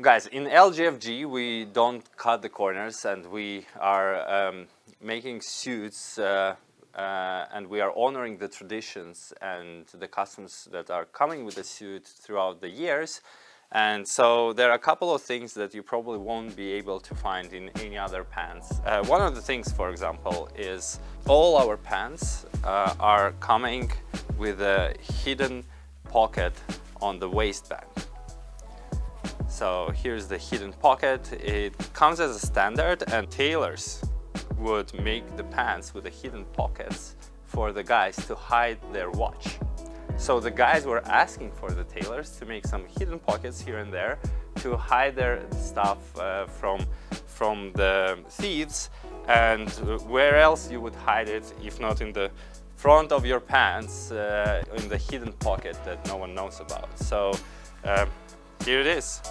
Guys, in LGFG we don't cut the corners and we are um, making suits uh, uh, and we are honoring the traditions and the customs that are coming with the suit throughout the years. And so there are a couple of things that you probably won't be able to find in any other pants. Uh, one of the things, for example, is all our pants uh, are coming with a hidden pocket on the waistband. So here's the hidden pocket. It comes as a standard and tailors would make the pants with the hidden pockets for the guys to hide their watch. So the guys were asking for the tailors to make some hidden pockets here and there to hide their stuff uh, from, from the thieves and where else you would hide it if not in the front of your pants uh, in the hidden pocket that no one knows about. So uh, here it is.